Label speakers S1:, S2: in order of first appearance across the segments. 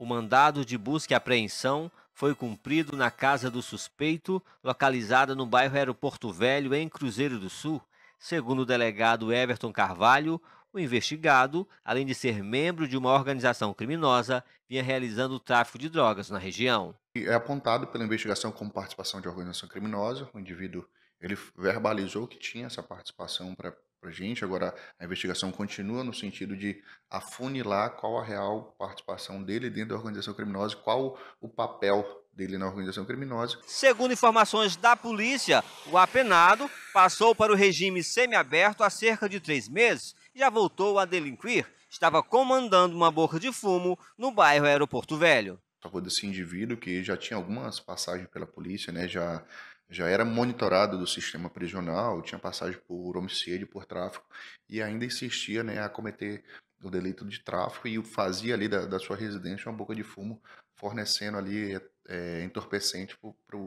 S1: O mandado de busca e apreensão foi cumprido na casa do suspeito, localizada no bairro Aeroporto Velho, em Cruzeiro do Sul. Segundo o delegado Everton Carvalho, o investigado, além de ser membro de uma organização criminosa, vinha realizando o tráfico de drogas na região.
S2: É apontado pela investigação como participação de organização criminosa. O indivíduo ele verbalizou que tinha essa participação para a gente. Agora, a investigação continua no sentido de afunilar qual a real participação dele dentro da organização criminosa, qual o papel dele na organização criminosa.
S1: Segundo informações da polícia, o apenado passou para o regime semiaberto há cerca de três meses e já voltou a delinquir. Estava comandando uma boca de fumo no bairro Aeroporto Velho.
S2: Favor desse indivíduo que já tinha algumas passagens pela polícia, né? Já já era monitorado do sistema prisional, tinha passagem por homicídio, por tráfico, e ainda insistia né, a cometer o delito de tráfico e fazia ali da, da sua residência uma boca de fumo, fornecendo ali é, entorpecente para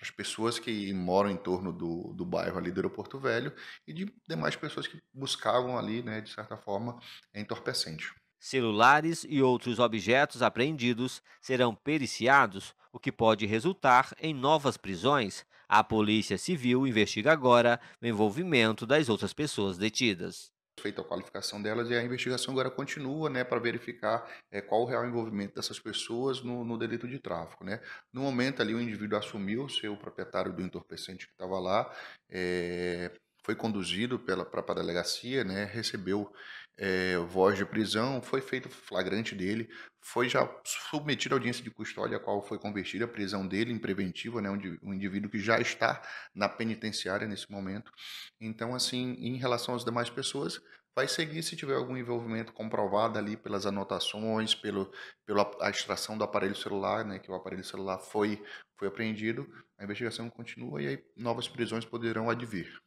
S2: as pessoas que moram em torno do, do bairro ali do Aeroporto Velho e de demais pessoas que buscavam ali, né, de certa forma, entorpecente.
S1: Celulares e outros objetos apreendidos serão periciados, o que pode resultar em novas prisões. A Polícia Civil investiga agora o envolvimento das outras pessoas detidas
S2: feita a qualificação delas e a investigação agora continua, né, para verificar é, qual o real envolvimento dessas pessoas no, no, delito de tráfico, né. No momento ali o indivíduo assumiu ser o proprietário do entorpecente que estava lá, é, foi conduzido para a delegacia, né, recebeu é, voz de prisão, foi feito flagrante dele, foi já submetido à audiência de custódia, a qual foi convertida a prisão dele em preventiva, né, um indivíduo que já está na penitenciária nesse momento. Então, assim, em relação às demais pessoas, vai seguir se tiver algum envolvimento comprovado ali pelas anotações, pelo, pela extração do aparelho celular, né, que o aparelho celular foi, foi apreendido, a investigação continua e aí novas prisões poderão advir.